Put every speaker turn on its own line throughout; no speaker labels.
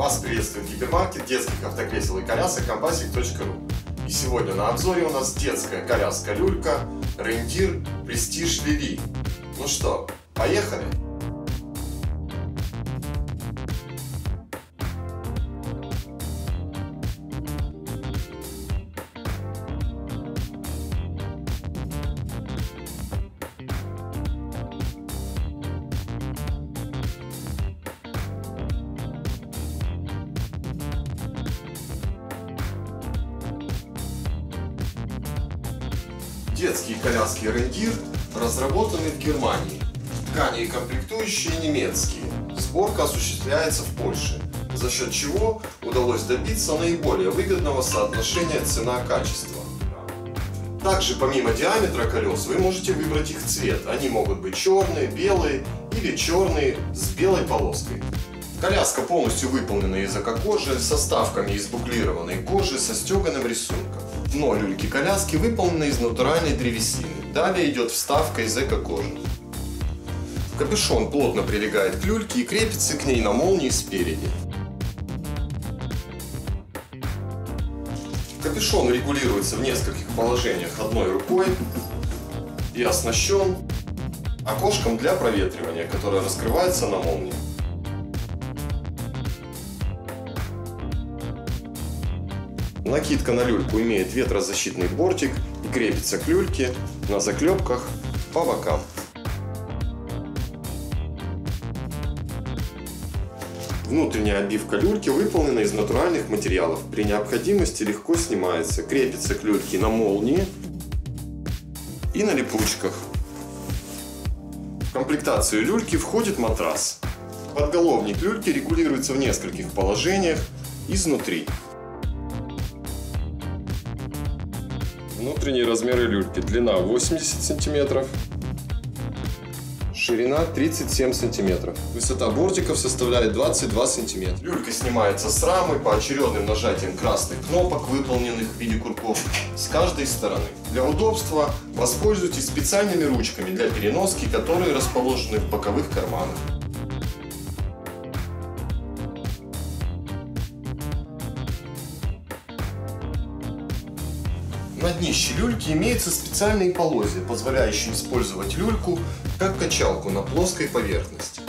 Вас приветствует гипермаркет детских автокресел и колясок компасик.ру. И сегодня на обзоре у нас детская коляска люлька Рендир Prestige Лили. Ну что, поехали? Детские коляски Рендир разработаны в Германии. Ткани и комплектующие немецкие. Сборка осуществляется в Польше, за счет чего удалось добиться наиболее выгодного соотношения цена-качество. Также помимо диаметра колес вы можете выбрать их цвет. Они могут быть черные, белые или черные с белой полоской. Коляска полностью выполнена из эко-кожи с составками из буклированной кожи со стеганым рисунком. Дно люльки коляски выполнено из натуральной древесины. Далее идет вставка из эко-кожи. Капюшон плотно прилегает к люльке и крепится к ней на молнии спереди. Капюшон регулируется в нескольких положениях одной рукой и оснащен окошком для проветривания, которое раскрывается на молнии. Накидка на люльку имеет ветрозащитный бортик и крепится к люльке на заклепках по бокам. Внутренняя обивка люльки выполнена из натуральных материалов. При необходимости легко снимается, крепится к люльке на молнии и на липучках. В комплектацию люльки входит матрас. Подголовник люльки регулируется в нескольких положениях изнутри. Внутренние размеры люльки. Длина 80 сантиметров, ширина 37 сантиметров. Высота бортиков составляет 22 сантиметра. Люлька снимается с рамы поочередным нажатием красных кнопок, выполненных в виде курков, с каждой стороны. Для удобства воспользуйтесь специальными ручками для переноски, которые расположены в боковых карманах. На днище люльки имеются специальные полозья, позволяющие использовать люльку как качалку на плоской поверхности.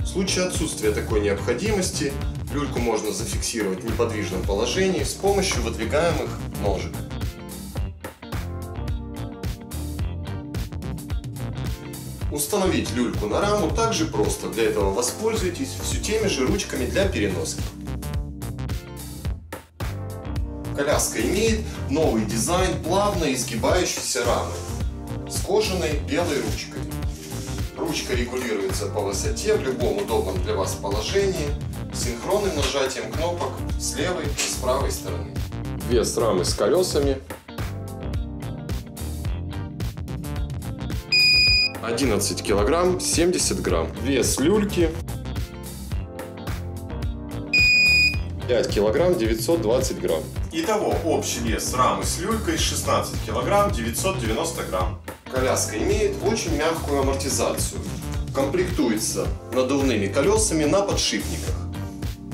В случае отсутствия такой необходимости, люльку можно зафиксировать в неподвижном положении с помощью выдвигаемых ножек. Установить люльку на раму также просто, для этого воспользуйтесь все теми же ручками для переноски. Коляска имеет новый дизайн плавно изгибающейся рамы с кожаной белой ручкой. Ручка регулируется по высоте в любом удобном для вас положении синхронным нажатием кнопок с левой и с правой стороны. Вес рамы с колесами 11 килограмм 70 грамм. Вес люльки 5 килограмм 920 грамм. Итого общий вес рамы с люлькой 16 килограмм 990 грамм. Коляска имеет очень мягкую амортизацию. Комплектуется надувными колесами на подшипниках.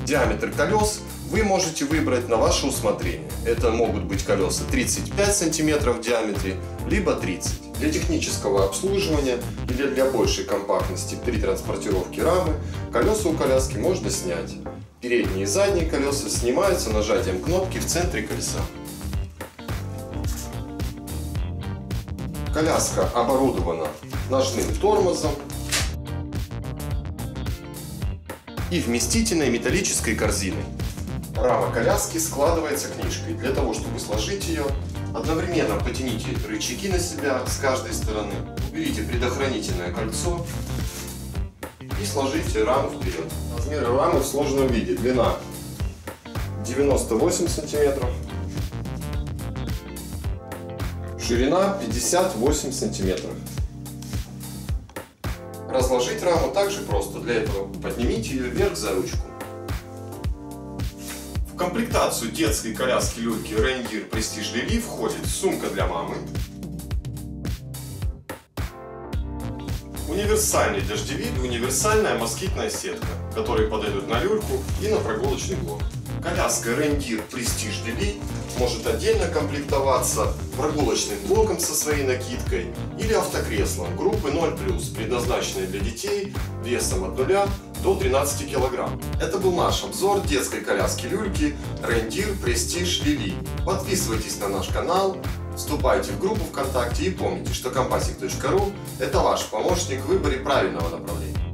Диаметр колес вы можете выбрать на ваше усмотрение. Это могут быть колеса 35 см в диаметре, либо 30 Для технического обслуживания или для большей компактности при транспортировке рамы колеса у коляски можно снять. Передние и задние колеса снимаются нажатием кнопки в центре колеса. Коляска оборудована ножным тормозом и вместительной металлической корзиной. Рама коляски складывается книжкой. Для того, чтобы сложить ее, одновременно потяните рычаги на себя с каждой стороны, уберите предохранительное кольцо и сложите раму вперед. Размеры рамы в сложенном виде. Длина 98 сантиметров, ширина 58 сантиметров. Разложить раму также просто. Для этого поднимите ее вверх за ручку. В комплектацию детской коляски люльки Reindeer Prestige Lily входит сумка для мамы, Универсальный дождевик универсальная москитная сетка, которые подойдут на люльку и на прогулочный блок. Коляска Рендир Prestige DB может отдельно комплектоваться прогулочным блоком со своей накидкой или автокреслом группы 0+, предназначенной для детей весом от 0 до 13 кг. Это был наш обзор детской коляски люльки Рендир Prestige DB. Подписывайтесь на наш канал, вступайте в группу ВКонтакте и помните, что компасик.ру это ваш помощник в выборе правильного направления.